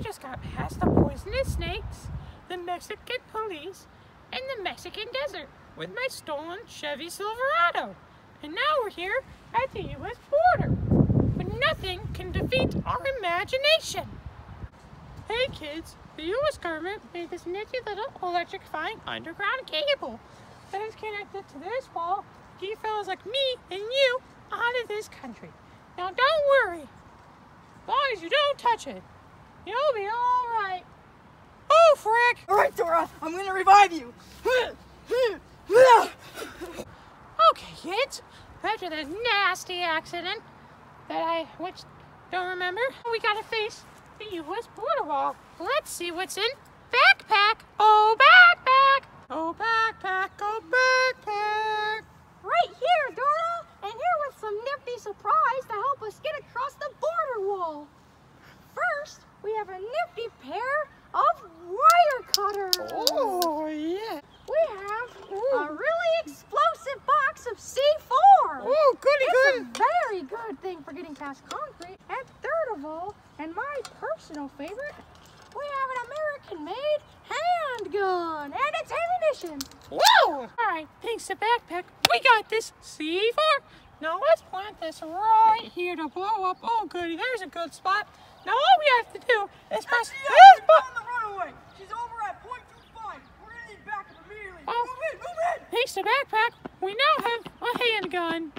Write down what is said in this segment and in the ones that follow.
We just got past the poisonous snakes, the Mexican police, and the Mexican desert with my stolen Chevy Silverado. And now we're here at the U.S. border. But nothing can defeat our imagination. Hey kids, the U.S. government made this nifty little electrifying underground cable that is connected to this wall keep fellas like me and you out of this country. Now don't worry, as long as you don't touch it you'll be all right. Oh, frick! All right, Dora, I'm gonna revive you. Okay, kids. After this nasty accident that I which don't remember, we gotta face the U.S. border wall. Let's see what's in backpack. Oh, backpack. Oh, backpack. Oh, backpack. Right here, Dora! And here with some nifty surprise to help us get across the border wall. First, we have a nifty pair of wire cutters. Oh, yeah. We have Ooh. a really explosive box of C4. Oh, goody It's good. a very good thing for getting past concrete. And third of all, and my personal favorite, we have an American-made handgun and its ammunition. Whoa! All right, thanks to backpack, we got this C4. Now let's plant this right here to blow up. Oh, goody, there's a good spot. Now all we have to do is press Yeah, this button. on the runaway. She's over at point two five. We're gonna need backup immediately. Oh. Move in, move in. Thanks to backpack, we now have a handgun.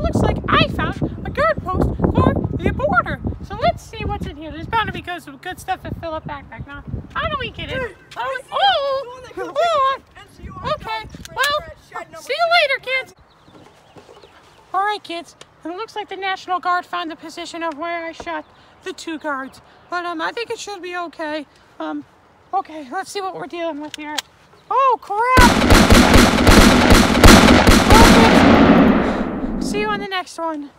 Looks like I found a guard post for the border. So let's see what's in here. There's bound to be good, some good stuff to fill up backpack. Now, how do we get in? Hey, How do we? I see it. Oh, the one Oh, goes oh, into NCUI okay. right Well, there at shed number see you later, six. kids. All right, kids. It looks like the National Guard found the position of where I shot the two guards, but um, I think it should be okay. Um, okay, let's see what we're dealing with here. Oh crap! Okay. See you on the next one.